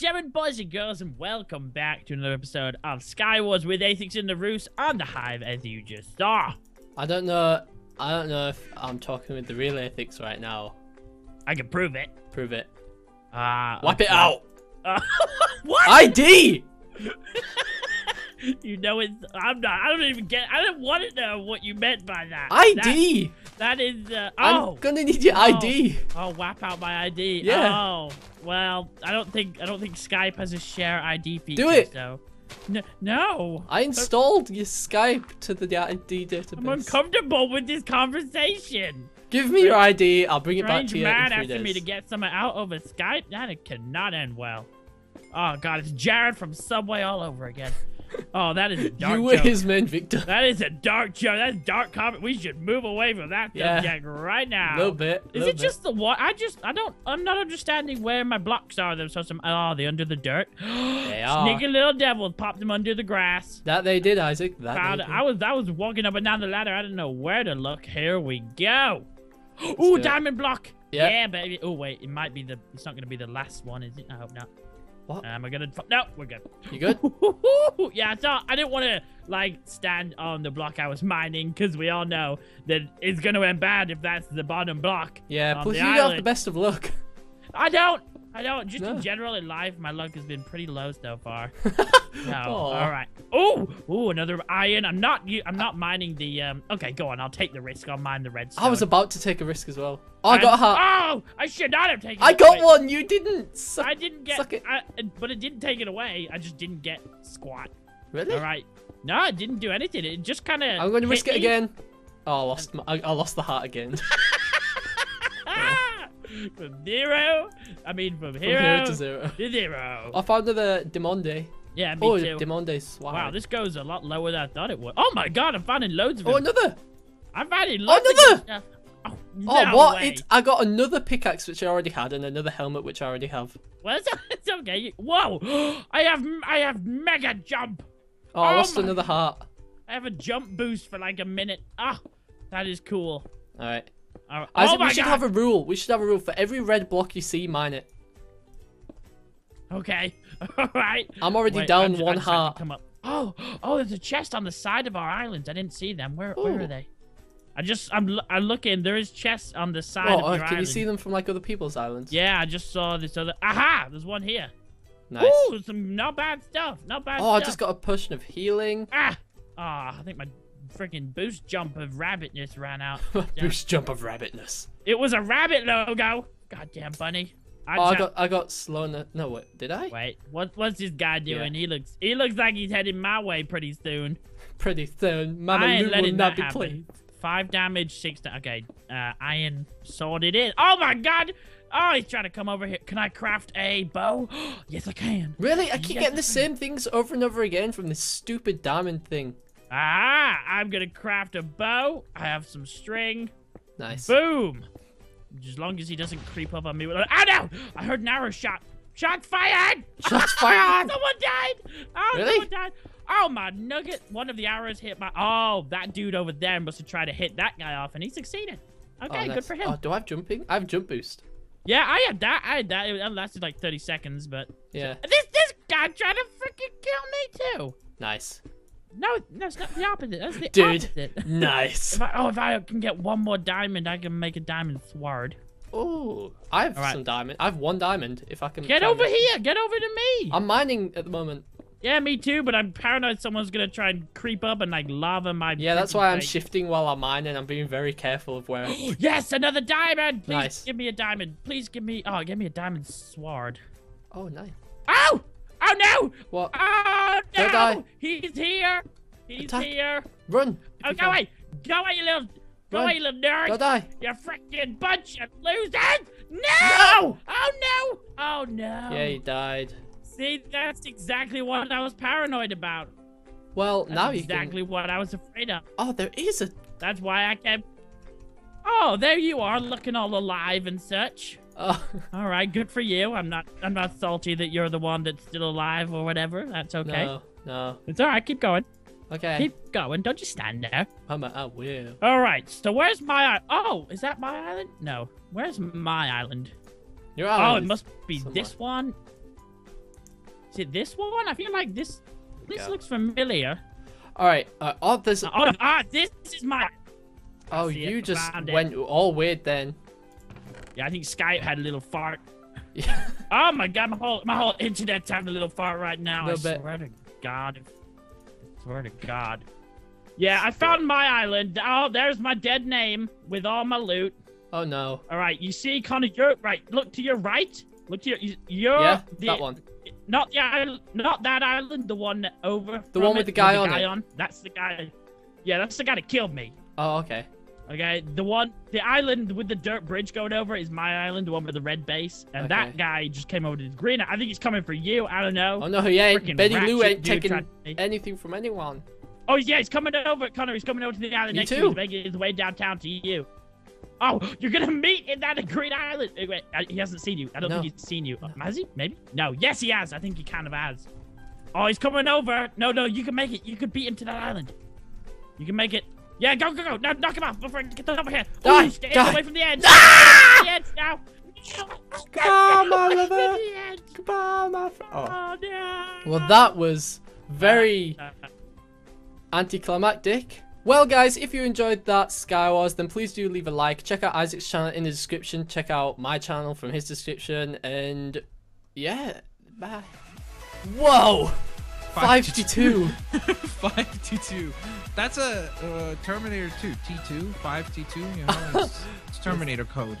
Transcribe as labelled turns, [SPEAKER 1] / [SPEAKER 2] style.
[SPEAKER 1] gentlemen, boys and girls, and welcome back to another episode of Skywars with Athix in the Roost on the Hive, as you just saw.
[SPEAKER 2] I don't know. I don't know if I'm talking with the real Athix right now.
[SPEAKER 1] I can prove it.
[SPEAKER 2] Prove it.
[SPEAKER 1] Uh,
[SPEAKER 2] Wipe it out.
[SPEAKER 1] Uh, what?
[SPEAKER 2] ID.
[SPEAKER 1] you know it's. I'm not. I don't even get. I don't want to know what you meant by that.
[SPEAKER 2] ID.
[SPEAKER 1] That, that is. Uh,
[SPEAKER 2] I'm
[SPEAKER 1] oh.
[SPEAKER 2] gonna need your
[SPEAKER 1] Oh.
[SPEAKER 2] ID.
[SPEAKER 1] Oh, whap out my ID.
[SPEAKER 2] Yeah.
[SPEAKER 1] Oh, well, I don't think I don't think Skype has a share ID feature.
[SPEAKER 2] Do it.
[SPEAKER 1] So, no, no.
[SPEAKER 2] I installed your Skype to the ID database.
[SPEAKER 1] I'm uncomfortable with this conversation.
[SPEAKER 2] Give me your ID. I'll bring it back to you Strange man
[SPEAKER 1] asking me to get someone out over Skype. That it cannot end well. Oh God, it's Jared from Subway all over again. Oh, that is a dark
[SPEAKER 2] You were
[SPEAKER 1] joke.
[SPEAKER 2] his main Victor.
[SPEAKER 1] That is a dark joke. That's dark comment. We should move away from that
[SPEAKER 2] Yeah.
[SPEAKER 1] subject right now.
[SPEAKER 2] A little bit.
[SPEAKER 1] Is
[SPEAKER 2] little
[SPEAKER 1] it
[SPEAKER 2] bit.
[SPEAKER 1] just the what? I just I don't I'm not understanding where my blocks are. They're so some oh they under the dirt.
[SPEAKER 2] They are.
[SPEAKER 1] Sneaky little devils popped them under the grass.
[SPEAKER 2] That they did, Iszak. That
[SPEAKER 1] Found
[SPEAKER 2] they did.
[SPEAKER 1] I was I was walking up and down the ladder. I didn't know where to look. Here we go. Ooh, diamond block.
[SPEAKER 2] Yep.
[SPEAKER 1] Yeah, baby. Oh wait, it might be the. It's not gonna be the last one, is it? I hope not.
[SPEAKER 2] What?
[SPEAKER 1] Am I gonna? No, we're good.
[SPEAKER 2] You good?
[SPEAKER 1] yeah, so I didn't want to like stand on the block I was mining because we all know that it's gonna end bad if that's the bottom block.
[SPEAKER 2] Yeah, plus you have the best of luck.
[SPEAKER 1] I don't. I don't. Just in general in life, my luck has been pretty low so far. No.
[SPEAKER 2] Aw.
[SPEAKER 1] All right. Oh, oh, another iron. I'm not. I'm not mining the. Um. Okay, go on. I'll take the risk. I'll mine the redstone.
[SPEAKER 2] I was about to take a risk as well. Oh, I got a heart.
[SPEAKER 1] Oh, I should not have taken.
[SPEAKER 2] I got
[SPEAKER 1] away.
[SPEAKER 2] one. You didn't. Suck.
[SPEAKER 1] I didn't get.
[SPEAKER 2] suck it.
[SPEAKER 1] I, but it didn't take it away. I just didn't get squat.
[SPEAKER 2] Really?
[SPEAKER 1] All right. No, it didn't do anything. It just kind of.
[SPEAKER 2] I'm going to risk it again. Oh, I lost. My, I, I lost the heart again.
[SPEAKER 1] from zero. I mean, from
[SPEAKER 2] From
[SPEAKER 1] hero
[SPEAKER 2] to zero.
[SPEAKER 1] to zero.
[SPEAKER 2] I found another Demonde.
[SPEAKER 1] Yeah, me
[SPEAKER 2] Oh,
[SPEAKER 1] too.
[SPEAKER 2] Demonde swag.
[SPEAKER 1] Wow, this goes a lot lower than I thought it would. Oh my god, I'm finding loads of them.
[SPEAKER 2] Oh,
[SPEAKER 1] them.
[SPEAKER 2] another.
[SPEAKER 1] I'm finding loads of
[SPEAKER 2] another!
[SPEAKER 1] good stuff. Oh,
[SPEAKER 2] Oh,
[SPEAKER 1] no
[SPEAKER 2] what?
[SPEAKER 1] way.
[SPEAKER 2] It, I got another pickaxe which I already had and another helmet which I already have.
[SPEAKER 1] Well, it's, it's okay. Whoa! I have I have mega jump.
[SPEAKER 2] Oh, I
[SPEAKER 1] Oh
[SPEAKER 2] lost
[SPEAKER 1] my-
[SPEAKER 2] another heart.
[SPEAKER 1] I have a jump boost for like a minute. Ah, that is cool.
[SPEAKER 2] All right.
[SPEAKER 1] Oh,
[SPEAKER 2] Iszak,
[SPEAKER 1] oh
[SPEAKER 2] we should
[SPEAKER 1] god.
[SPEAKER 2] have a rule. We should have a rule for every red block you see, mine it.
[SPEAKER 1] Okay. All right.
[SPEAKER 2] I'm already
[SPEAKER 1] Wait,
[SPEAKER 2] down
[SPEAKER 1] I'm
[SPEAKER 2] one
[SPEAKER 1] to
[SPEAKER 2] heart.
[SPEAKER 1] Come up. Oh, oh, there's a chest on the side of our islands. I didn't see them. Where, where are they? I just, I'm, I'm looking. There is chests on the side
[SPEAKER 2] Oh,
[SPEAKER 1] of
[SPEAKER 2] uh,
[SPEAKER 1] your
[SPEAKER 2] can you see them from like other people's islands?
[SPEAKER 1] Yeah, I just saw this other. Aha! There's one here.
[SPEAKER 2] Nice.
[SPEAKER 1] Ooh, some not bad stuff. Not bad
[SPEAKER 2] Oh,
[SPEAKER 1] stuff.
[SPEAKER 2] I just got a potion of healing.
[SPEAKER 1] Ah! Ah, I think my freaking boost jump of rabbitness ran out.
[SPEAKER 2] Boost jump of rabbitness.
[SPEAKER 1] It was a rabbit logo. Goddamn bunny. I
[SPEAKER 2] Oh, I got I got slowness. No, wait, did I?
[SPEAKER 1] Wait, what? What's this guy doing?
[SPEAKER 2] Yeah.
[SPEAKER 1] He looks. He looks like he's heading my way pretty soon.
[SPEAKER 2] Pretty soon. Mama
[SPEAKER 1] I
[SPEAKER 2] Lou will not be
[SPEAKER 1] happen. Five damage, six. Da- okay, uh, iron sword it is. Oh my god! Oh, he's trying to come over here. Can I craft a bow? yes, I can.
[SPEAKER 2] Really? I keep
[SPEAKER 1] Yes,
[SPEAKER 2] getting the same things over and over again from this stupid diamond thing.
[SPEAKER 1] Ah, I'm gonna craft a bow. I have some string.
[SPEAKER 2] Nice.
[SPEAKER 1] Boom. As long as he doesn't creep up on me. with Oh no! I heard an arrow shot. Shots fired!
[SPEAKER 2] Shots fired!
[SPEAKER 1] Someone died! Oh,
[SPEAKER 2] Really?
[SPEAKER 1] someone died! Oh, my nugget. One of the arrows hit my... Oh, that dude over there must have tried to hit that guy off, and he succeeded. Okay,
[SPEAKER 2] Oh,
[SPEAKER 1] good for him.
[SPEAKER 2] Oh, do I have jumping? I have jump boost.
[SPEAKER 1] Yeah, I had that. I had that. It lasted like 30 seconds, but...
[SPEAKER 2] Yeah.
[SPEAKER 1] This this guy tried to freaking kill me, too.
[SPEAKER 2] Nice.
[SPEAKER 1] No, that's not the opposite. That's the
[SPEAKER 2] Dude.
[SPEAKER 1] opposite.
[SPEAKER 2] Nice.
[SPEAKER 1] If I, oh, if I can get one more diamond, I can make a diamond sword.
[SPEAKER 2] Oh, I have
[SPEAKER 1] Alright.
[SPEAKER 2] some diamond. I have one diamond. If I can
[SPEAKER 1] Get over here. Get over to me.
[SPEAKER 2] I'm mining at the moment.
[SPEAKER 1] Yeah, me too, but I'm paranoid someone's gonna try and creep up and like lava my.
[SPEAKER 2] Yeah, that's why I'm
[SPEAKER 1] face.
[SPEAKER 2] shifting while I'm mining. I'm being very careful of where.
[SPEAKER 1] Yes, another diamond! Please
[SPEAKER 2] Nice.
[SPEAKER 1] give me a diamond. Please give me. Oh, give me a diamond sword.
[SPEAKER 2] oh, nice.
[SPEAKER 1] Oh! Oh no!
[SPEAKER 2] What?
[SPEAKER 1] Oh no!
[SPEAKER 2] Don't die.
[SPEAKER 1] He's here! He's
[SPEAKER 2] Attack.
[SPEAKER 1] here!
[SPEAKER 2] Run.
[SPEAKER 1] Oh, go away! Go away, you little. Go
[SPEAKER 2] Run.
[SPEAKER 1] away, you little nerd!
[SPEAKER 2] Don't die.
[SPEAKER 1] You freaking bunch of losers! No!
[SPEAKER 2] No!
[SPEAKER 1] Oh no! Oh no!
[SPEAKER 2] Yeah, you died.
[SPEAKER 1] See, that's exactly what I was paranoid about.
[SPEAKER 2] Well,
[SPEAKER 1] That's
[SPEAKER 2] now you
[SPEAKER 1] exactly
[SPEAKER 2] can.
[SPEAKER 1] what I was afraid of.
[SPEAKER 2] Oh, there is a.
[SPEAKER 1] That's why I kept. Oh, there you are, looking all alive and such.
[SPEAKER 2] Oh,
[SPEAKER 1] All right, good for you. I'm not. I'm not salty that you're the one that's still alive or whatever. That's okay.
[SPEAKER 2] no, no.
[SPEAKER 1] It's all right. Keep going.
[SPEAKER 2] Okay.
[SPEAKER 1] Keep going. Don't just stand there.
[SPEAKER 2] Mama, I will.
[SPEAKER 1] All right. So where's my? Oh, is that my island? No. Where's my island?
[SPEAKER 2] Your
[SPEAKER 1] Oh,
[SPEAKER 2] island
[SPEAKER 1] it
[SPEAKER 2] is
[SPEAKER 1] must be
[SPEAKER 2] somewhere.
[SPEAKER 1] this one. Is it this one? I feel like this. This looks familiar.
[SPEAKER 2] All right. Uh, oh, there's.
[SPEAKER 1] Oh, ah, this is my.
[SPEAKER 2] Oh, you just
[SPEAKER 1] it.
[SPEAKER 2] went all weird then.
[SPEAKER 1] Yeah, I think Skype had a little fart.
[SPEAKER 2] Yeah.
[SPEAKER 1] Oh my god, my whole my whole internet's having a little fart right now. I
[SPEAKER 2] Little bit.
[SPEAKER 1] swear to God. I swear to God. Yeah, I found my island. Oh, there's my dead name with all my loot.
[SPEAKER 2] Oh no.
[SPEAKER 1] All right, you see, Connor, you're right. Look to your right. Look to your. you- You're
[SPEAKER 2] Yeah,
[SPEAKER 1] the,
[SPEAKER 2] that one.
[SPEAKER 1] Not the island. Not that island. The one over.
[SPEAKER 2] The one with
[SPEAKER 1] it,
[SPEAKER 2] the guy on it.
[SPEAKER 1] That's the guy. Yeah, that's the guy that killed me.
[SPEAKER 2] Oh, okay.
[SPEAKER 1] Okay, the one, the island with the dirt bridge going over is my island, the one with the red base, and
[SPEAKER 2] Okay.
[SPEAKER 1] that guy just came over to the green. I think he's coming for you. I don't know.
[SPEAKER 2] Oh no, he ain't. Betty Lou ain't taking anything from anyone.
[SPEAKER 1] Oh yeah, he's coming over, Connor. He's coming over to the island
[SPEAKER 2] Me
[SPEAKER 1] next to
[SPEAKER 2] too.
[SPEAKER 1] you. He's making his way downtown to you. Oh, you're gonna meet in that green island. Wait, wait, uh, he hasn't seen you. I don't
[SPEAKER 2] No.
[SPEAKER 1] think he's seen you. Uh, Has he? Maybe. No. Yes, he has. I think he kind of has. Oh, he's coming over. No, no, you can make it. You could beat him to that island. You can make it. Yeah, go, go, go. No, knock him off before I get over here.
[SPEAKER 2] Die,
[SPEAKER 1] Ooh, stay
[SPEAKER 2] die.
[SPEAKER 1] away from the edge.
[SPEAKER 2] Ah!
[SPEAKER 1] the edge now.
[SPEAKER 2] Come on, Oliver.
[SPEAKER 1] the.
[SPEAKER 2] Goodbye, my friend. Oh.
[SPEAKER 1] Oh, no.
[SPEAKER 2] Well, that was very
[SPEAKER 1] Uh, uh,
[SPEAKER 2] anticlimactic. Well, guys, if you enjoyed that Skywars, then please do leave a like. Check out Iszak's channel in the description. Check out my channel from his description. And yeah, bye. Whoa! 552.
[SPEAKER 3] 5T2. That's a uh, Terminator 2. T2, 5T2, you know, it's, it's Terminator code.